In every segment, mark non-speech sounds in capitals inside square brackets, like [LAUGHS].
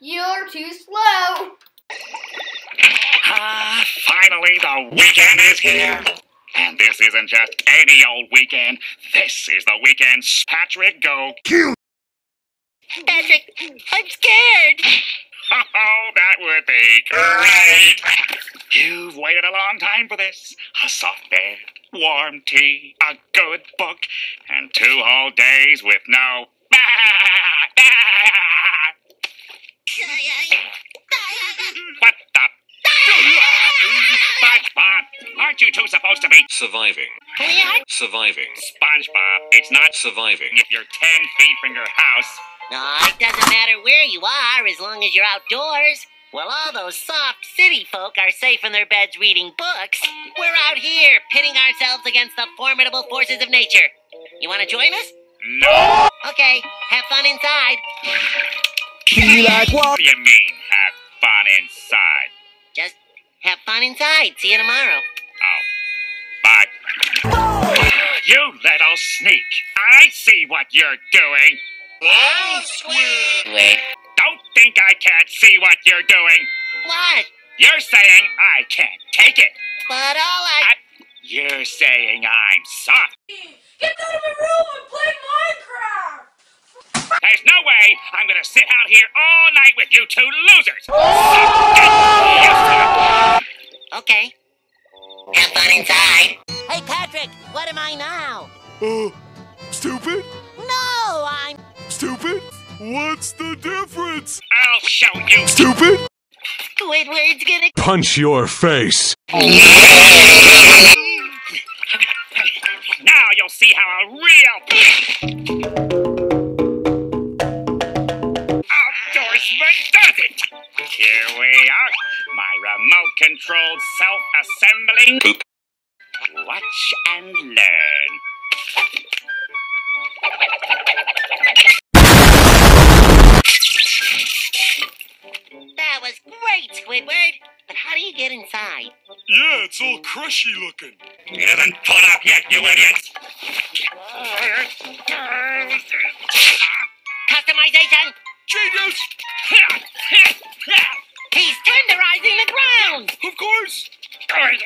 You're too slow. Ah, finally the weekend is here. And this isn't just any old weekend. This is the weekend Patrick Go. Kill. Patrick, I'm scared. [LAUGHS] Oh, that would be great. You've waited a long time for this. A soft bed, warm tea, a good book, and two whole days with no. What the? SpongeBob, aren't you two supposed to be Surviving. We are. Surviving. SpongeBob? It's not Surviving. if you're ten feet from your house. No, it doesn't matter where you are as long as you're outdoors. While all those soft city folk are safe in their beds reading books, we're out here pitting ourselves against the formidable forces of nature. You want to join us? No. Okay, have fun inside. What What do you mean, have fun inside? Just have fun inside. See you tomorrow. Oh, bye. You little sneak! I see what you're doing. Wait. Don't think I can't see what you're doing. What? You're saying I can't take it. But all I. You're saying I'm soft. Get out of my room and play Minecraft. There's no way I'm gonna sit out here all night with you two losers. So get used to it. Okay. Have fun inside. Hey, Patrick, what am I now? Uh, stupid? No, I'm. Stupid? What's the difference? I'll show you. Stupid? Squidward's gonna. Punch your face. Now you'll see how a real Here we are, my remote-controlled self-assembling. Poop. Watch and learn. That was great, Squidward. But how do you get inside? Yeah, it's all crushy looking. You haven't put up yet, you idiot. Customization. Genius! He's tenderizing the ground. Of course! Write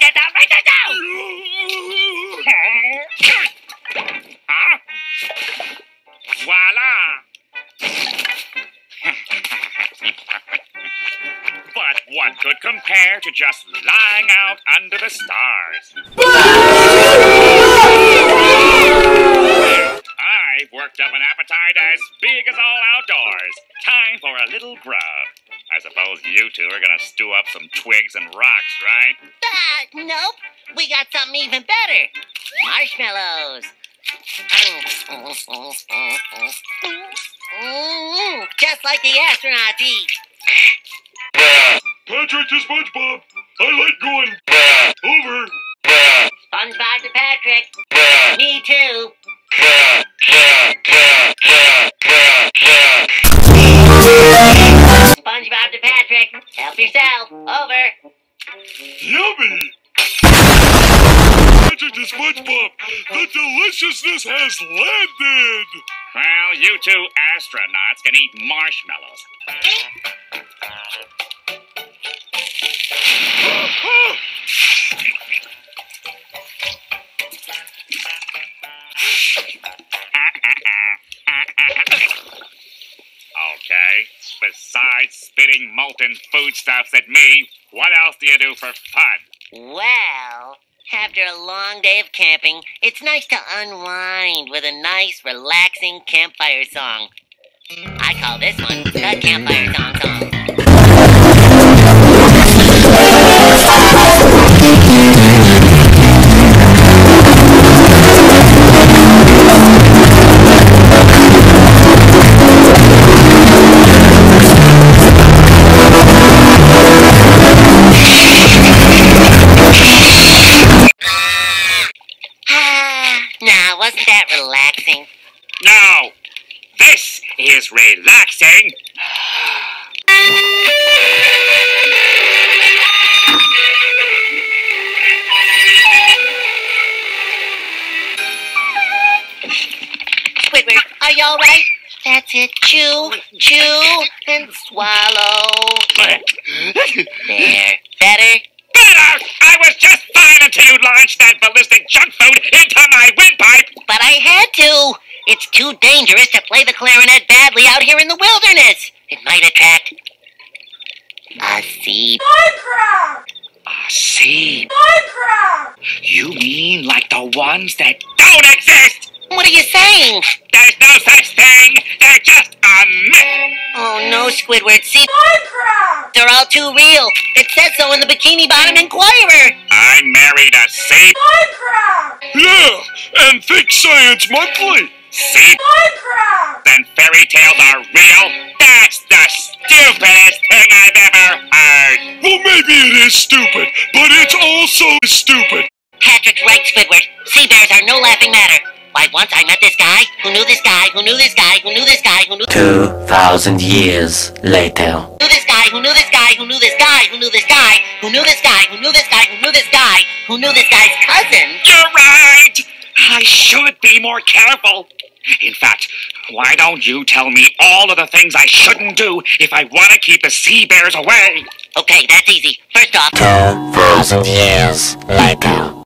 that down. Write that down. Huh? Voila! but what could compare to just lying out under the stars? I've worked up an appetite as big as all outdoors. Time for a little grub. I suppose you two are gonna stew up some twigs and rocks, right? Uh, nope. We got something even better. Marshmallows. Mm, just like the astronauts eat. Patrick to SpongeBob. I like going over. SpongeBob to Patrick. Me too. SpongeBob. The deliciousness has landed. Well, you two astronauts can eat marshmallows. okay, besides spitting molten foodstuffs at me, what else do you do for fun? Well, after a long day of camping, it's nice to unwind with a nice, relaxing campfire song. I call this one the campfire song song. Wasn't that relaxing? No, this is relaxing. Squidward, are you alright? That's it. Chew, chew, and swallow. There. Better? Better! I was just fine until you launched that ballistic junk food into my windpipe! I had to. It's too dangerous to play the clarinet badly out here in the wilderness. It might attract a sea. Minecraft! A sea? Minecraft! You mean like the ones that don't exist? What are you saying? There's no such thing! They're just a myth! Oh no, Squidward. See, Minecraft! they're all too real. It says so in the Bikini Bottom Inquirer. I married a sea... Minecraft! Yeah, and Think Science Monthly. sea... Minecraft! Then fairy tales are real? That's the stupidest thing I've ever heard! Well, maybe it is stupid, but it's also stupid. Patrick's right, Squidward. Sea bears are no laughing matter. Why, once I met this guy who knew this guy who knew this guy who knew this guy who knew Two thousand years later. knew this guy who knew this guy who knew this guy who knew this guy who knew this guy who knew this guy who knew this guy who knew this guy's cousin. You're right! I should be more careful. In fact, why don't you tell me all of the things I shouldn't do if I want to keep the sea bears away? Okay, that's easy. First off, Two thousand years later.